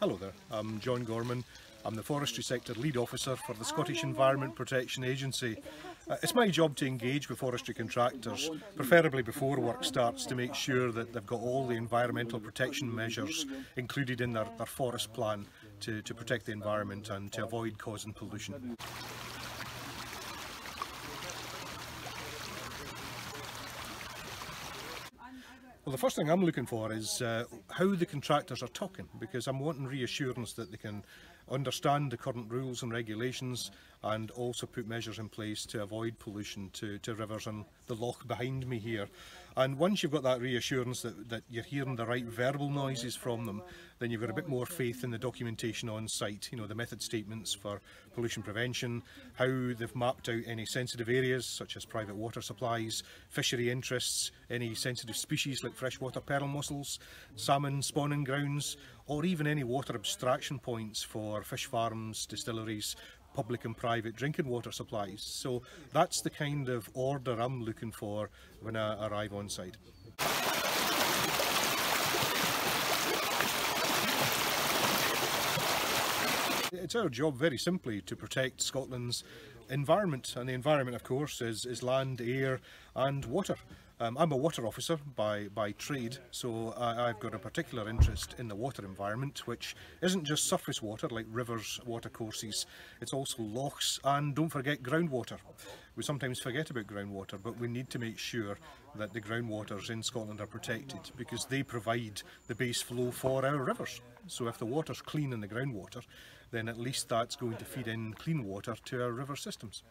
Hello there, I'm John Gorman. I'm the Forestry Sector Lead Officer for the Scottish Environment Protection Agency. Uh, it's my job to engage with forestry contractors, preferably before work starts, to make sure that they've got all the environmental protection measures included in their, their forest plan to, to protect the environment and to avoid causing pollution. Well, the first thing I'm looking for is uh, how the contractors are talking, because I'm wanting reassurance that they can understand the current rules and regulations and also put measures in place to avoid pollution to, to rivers and the loch behind me here. And once you've got that reassurance that, that you're hearing the right verbal noises from them, then you've got a bit more faith in the documentation on site, you know, the method statements for pollution prevention, how they've mapped out any sensitive areas such as private water supplies, fishery interests, any sensitive species like freshwater pearl mussels, salmon spawning grounds, or even any water abstraction points for fish farms, distilleries, public and private drinking water supplies. So that's the kind of order I'm looking for when I arrive on site. It's our job very simply to protect Scotland's environment and the environment of course is, is land, air and water. Um, I'm a water officer by, by trade, so I, have got a particular interest in the water environment, which isn't just surface water like rivers, watercourses, it's also lochs and don't forget groundwater. We sometimes forget about groundwater, but we need to make sure that the groundwaters in Scotland are protected because they provide the base flow for our rivers. So if the water's clean in the groundwater, then at least that's going to feed in clean water to our river systems.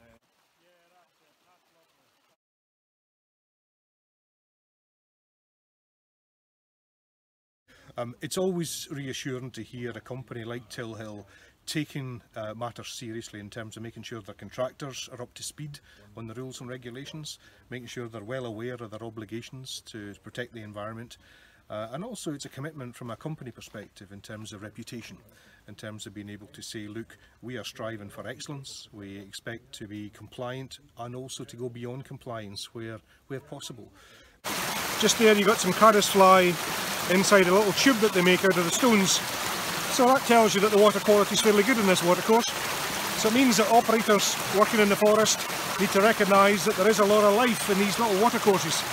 Um, it's always reassuring to hear a company like Tilhill taking uh, matters seriously in terms of making sure their contractors are up to speed on the rules and regulations, making sure they're well aware of their obligations to protect the environment. Uh, and also it's a commitment from a company perspective in terms of reputation, in terms of being able to say, look, we are striving for excellence, we expect to be compliant and also to go beyond compliance where, where possible. Just there you've got some caddisfly inside a little tube that they make out of the stones. So that tells you that the water quality is fairly good in this watercourse. So it means that operators working in the forest need to recognise that there is a lot of life in these little watercourses.